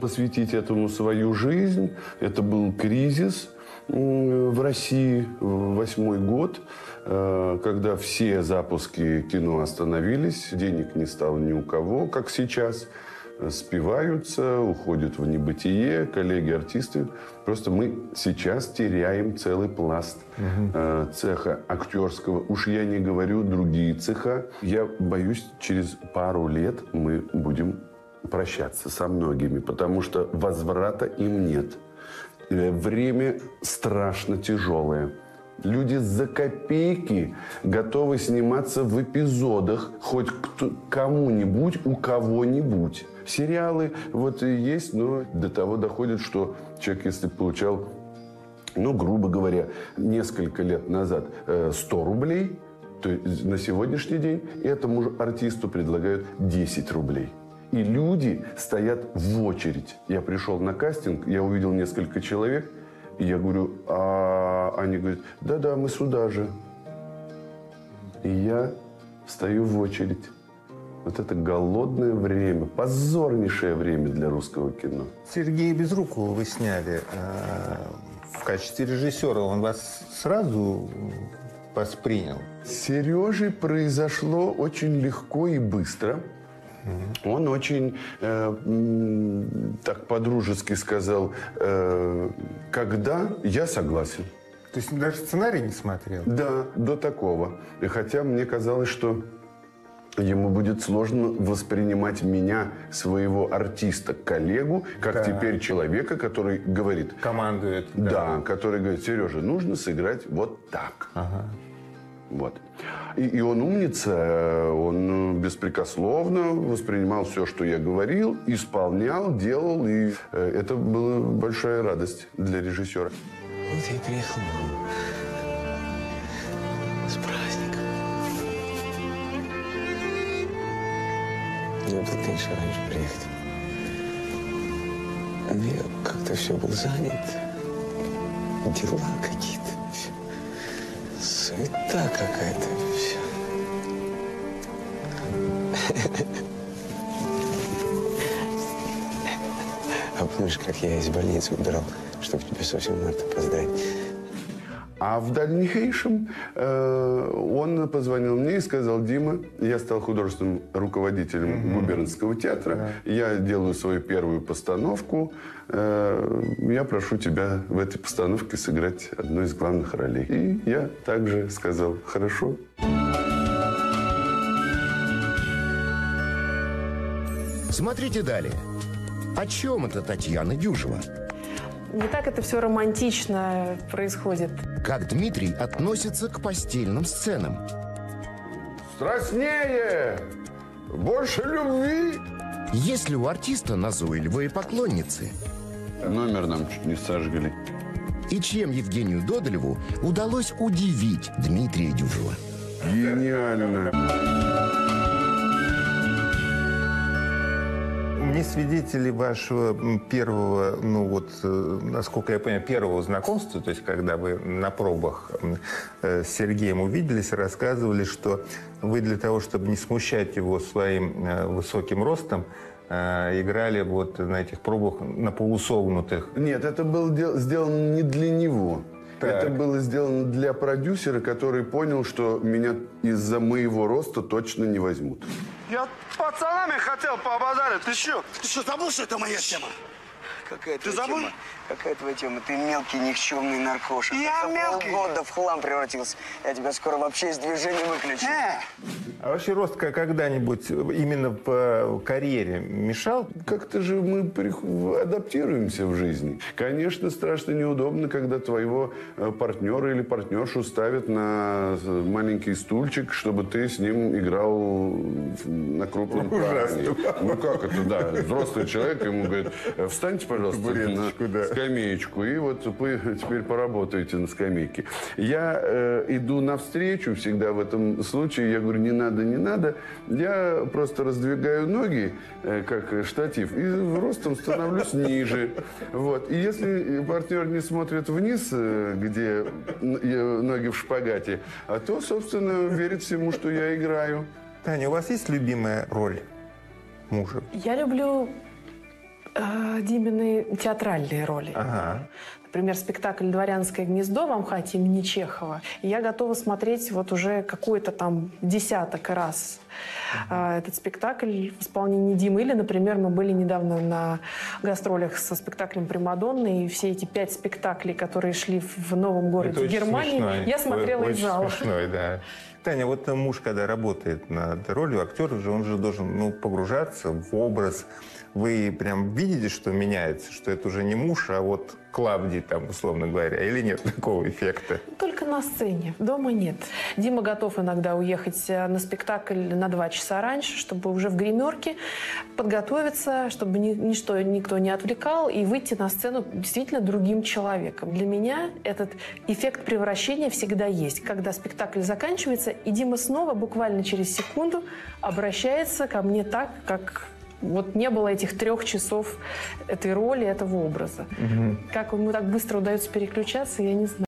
посвятить этому свою жизнь. Это был кризис в России, восьмой год, э, когда все запуски кино остановились, денег не стало ни у кого, как сейчас – спиваются, уходят в небытие, коллеги-артисты. Просто мы сейчас теряем целый пласт угу. цеха актерского. Уж я не говорю другие цеха. Я боюсь, через пару лет мы будем прощаться со многими, потому что возврата им нет. Э, время страшно тяжелое. Люди за копейки готовы сниматься в эпизодах хоть кому-нибудь, у кого-нибудь. Сериалы вот и есть, но до того доходит, что человек, если получал, ну, грубо говоря, несколько лет назад 100 э, рублей, то на сегодняшний день этому артисту предлагают 10 рублей. И люди стоят в очередь. Я пришел на кастинг, я увидел несколько человек, и я говорю, а они говорят, да-да, мы сюда же. И я стою в очередь. Вот это голодное время, позорнейшее время для русского кино. Сергея Безрукова вы сняли э, в качестве режиссера. Он вас сразу воспринял? С Сережей произошло очень легко и быстро. Он очень э, так по-дружески сказал, э, когда я согласен. То есть даже сценарий не смотрел? Да, до такого. И хотя мне казалось, что ему будет сложно воспринимать меня, своего артиста, коллегу, как да. теперь человека, который говорит... Командует. Да, да который говорит, Сережа, нужно сыграть вот так. Ага. Вот. И, и он умница, он беспрекословно воспринимал все, что я говорил, исполнял, делал, и э, это была большая радость для режиссера. Вот я и приехал. С праздником. Я был, конечно, раньше приехать. Но я как-то все был занят. Дела какие-то. Суета какая-то. Все. А помнишь, как я из больницы убирал, чтобы тебе с 8 марта поздравить? А в дальнейшем э, он позвонил мне и сказал, Дима, я стал художественным руководителем mm-hmm. губернского театра, yeah. я делаю свою первую постановку, э, я прошу тебя в этой постановке сыграть одну из главных ролей. И я также сказал, хорошо. Смотрите далее. О чем это Татьяна Дюжева? Не так это все романтично происходит. Как Дмитрий относится к постельным сценам? Страстнее! Больше любви! Есть ли у артиста назойливые поклонницы? Номер нам чуть не сожгли. И чем Евгению Додолеву удалось удивить Дмитрия Дюжева? Гениально! Не свидетели вашего первого, ну вот, э, насколько я понимаю, первого знакомства, то есть когда вы на пробах э, с Сергеем увиделись, рассказывали, что вы для того, чтобы не смущать его своим э, высоким ростом, играли вот на этих пробах на полусогнутых. Нет, это было сделано не для него. Так. Это было сделано для продюсера, который понял, что меня из-за моего роста точно не возьмут. Я пацанами хотел пообазарить. Ты что? Ты что, забыл, что это моя тема? Какая Ты забыл? Тема? Какая твоя тема? Ты мелкий, никчемный наркоша. Я За мелкий? полгода в хлам превратился. Я тебя скоро вообще из движения выключу. Э! А вообще рост когда-нибудь именно в карьере мешал? Как-то же мы адаптируемся в жизни. Конечно, страшно неудобно, когда твоего э, партнера или партнершу ставят на маленький стульчик, чтобы ты с ним играл на крупном плане. Ну как это, да. Взрослый человек ему говорит, встаньте, пожалуйста, на да. скамеечку, и вот вы теперь поработаете на скамейке. Я э, иду навстречу всегда в этом случае, я говорю, не надо, не надо. Я просто раздвигаю ноги, э, как штатив, и ростом становлюсь ниже. Вот. И если партнер не смотрит вниз, э, где ноги в шпагате, а то, собственно, верит всему, что я играю. Таня, у вас есть любимая роль мужа? Я люблю Димины театральные роли. Ага. Например, спектакль «Дворянское гнездо» в Амхате имени Чехова. Я готова смотреть вот уже какой-то там десяток раз э, этот спектакль в исполнении Димы. Или, например, мы были недавно на гастролях со спектаклем «Примадонна», и все эти пять спектаклей, которые шли в новом городе Это очень Германии, смешной. я смотрела Ой, из очень зала. смешной, да. Таня, вот муж, когда работает над ролью, актер же, он же должен ну, погружаться в образ. Вы прям видите, что меняется, что это уже не муж, а вот Клавдий, там, условно говоря, или нет такого эффекта? Только на сцене, дома нет. Дима готов иногда уехать э, на спектакль на два часа раньше, чтобы уже в гримерке подготовиться, чтобы ни- ничто, никто не отвлекал и выйти на сцену действительно другим человеком. Для меня этот эффект превращения всегда есть. Когда спектакль заканчивается, и Дима снова буквально через секунду обращается ко мне так, как вот не было этих трех часов этой роли, этого образа. Как ему так быстро удается переключаться, я не знаю.